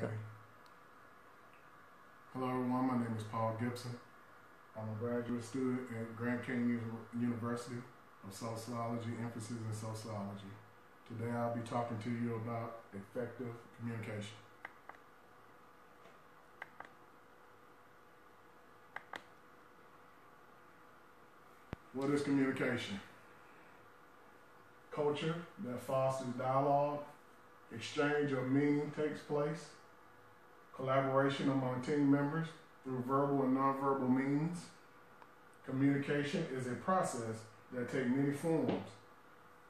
Hello everyone, my name is Paul Gibson. I'm a graduate student at Grand Canyon University of Sociology, emphasis in sociology. Today I'll be talking to you about effective communication. What is communication? Culture that fosters dialogue, exchange of meaning takes place, collaboration among team members through verbal and nonverbal means. Communication is a process that takes many forms,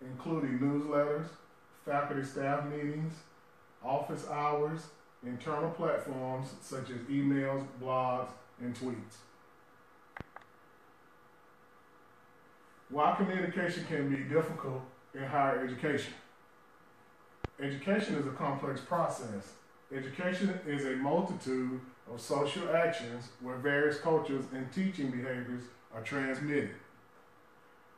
including newsletters, faculty staff meetings, office hours, internal platforms such as emails, blogs, and tweets. Why communication can be difficult in higher education, education is a complex process Education is a multitude of social actions where various cultures and teaching behaviors are transmitted.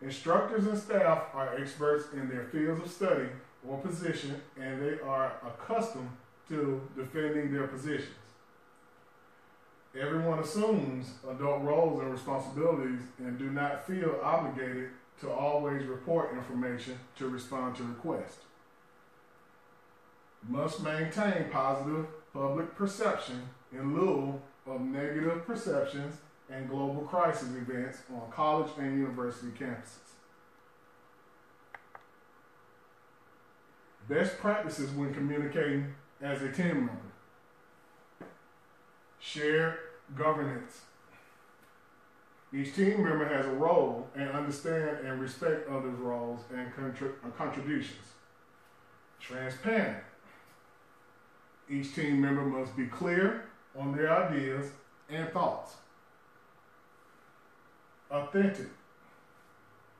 Instructors and staff are experts in their fields of study or position, and they are accustomed to defending their positions. Everyone assumes adult roles and responsibilities and do not feel obligated to always report information to respond to requests must maintain positive public perception in lieu of negative perceptions and global crisis events on college and university campuses. Best practices when communicating as a team member. Share governance. Each team member has a role and understand and respect others' roles and uh, contributions. Transparent. Each team member must be clear on their ideas and thoughts. Authentic.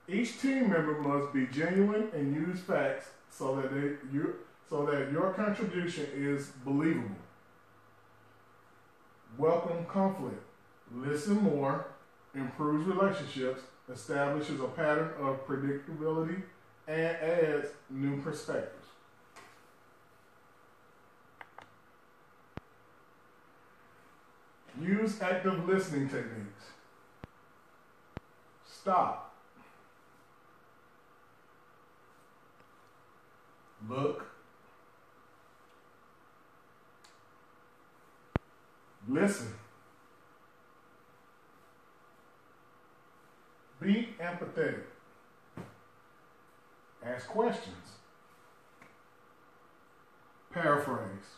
Each team member must be genuine and use facts so that they, you, so that your contribution is believable. Welcome conflict. Listen more, improves relationships, establishes a pattern of predictability, and adds new perspectives. Use active listening techniques. Stop. Look. Listen. Be empathetic. Ask questions. Paraphrase.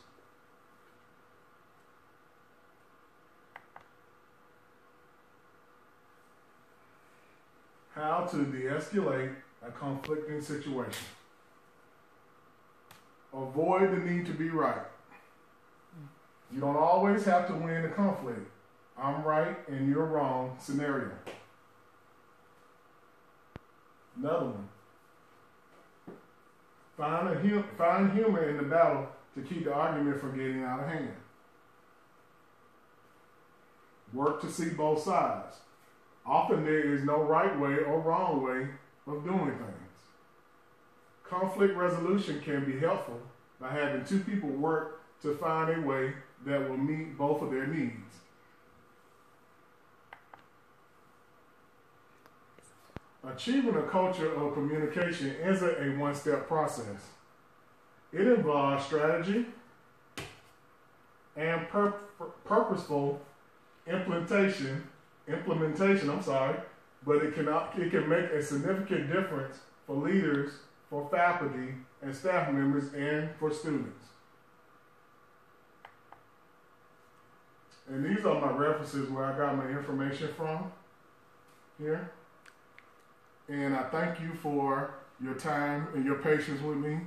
How to de-escalate a conflicting situation. Avoid the need to be right. You don't always have to win the conflict. I'm right and you're wrong scenario. Another one. Find, a hum find humor in the battle to keep the argument from getting out of hand. Work to see both sides. Often there is no right way or wrong way of doing things. Conflict resolution can be helpful by having two people work to find a way that will meet both of their needs. Achieving a culture of communication isn't a one step process. It involves strategy and pur purposeful implementation implementation, I'm sorry, but it can, it can make a significant difference for leaders, for faculty and staff members, and for students. And these are my references where I got my information from here. And I thank you for your time and your patience with me.